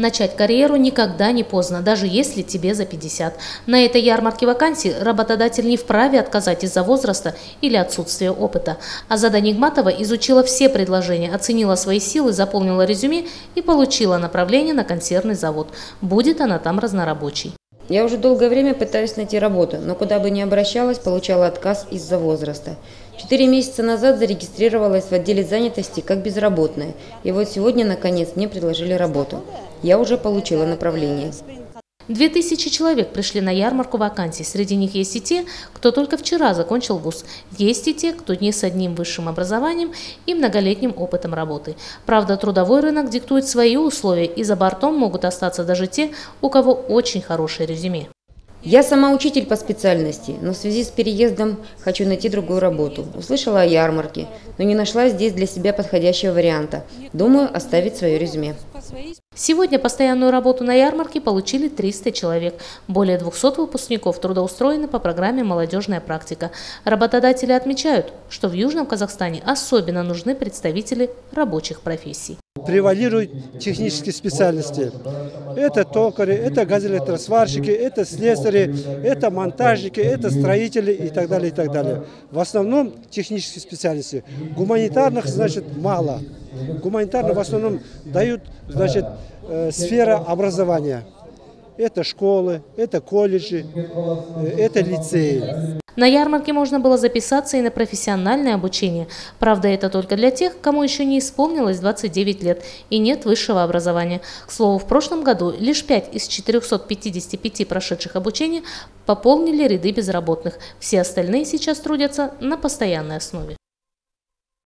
Начать карьеру никогда не поздно, даже если тебе за 50. На этой ярмарке вакансий работодатель не вправе отказать из-за возраста или отсутствия опыта. Азада Нигматова изучила все предложения, оценила свои силы, заполнила резюме и получила направление на консервный завод. Будет она там разнорабочей. Я уже долгое время пытаюсь найти работу, но куда бы ни обращалась, получала отказ из-за возраста. Четыре месяца назад зарегистрировалась в отделе занятости как безработная. И вот сегодня, наконец, мне предложили работу. Я уже получила направление. Две тысячи человек пришли на ярмарку вакансий. Среди них есть и те, кто только вчера закончил вуз. Есть и те, кто не с одним высшим образованием и многолетним опытом работы. Правда, трудовой рынок диктует свои условия, и за бортом могут остаться даже те, у кого очень хорошее резюме. Я сама учитель по специальности, но в связи с переездом хочу найти другую работу. Услышала о ярмарке, но не нашла здесь для себя подходящего варианта. Думаю оставить свое резюме. Сегодня постоянную работу на ярмарке получили 300 человек. Более 200 выпускников трудоустроены по программе «Молодежная практика». Работодатели отмечают, что в Южном Казахстане особенно нужны представители рабочих профессий. Превалируют технические специальности. Это токари, это газоэлектросварщики, это слесари, это монтажники, это строители и так далее, и так далее. В основном технические специальности. Гуманитарных, значит, мало. Гуманитарно в основном дают значит, э, сфера образования. Это школы, это колледжи, э, это лицеи. На ярмарке можно было записаться и на профессиональное обучение. Правда, это только для тех, кому еще не исполнилось 29 лет и нет высшего образования. К слову, в прошлом году лишь 5 из 455 прошедших обучение пополнили ряды безработных. Все остальные сейчас трудятся на постоянной основе.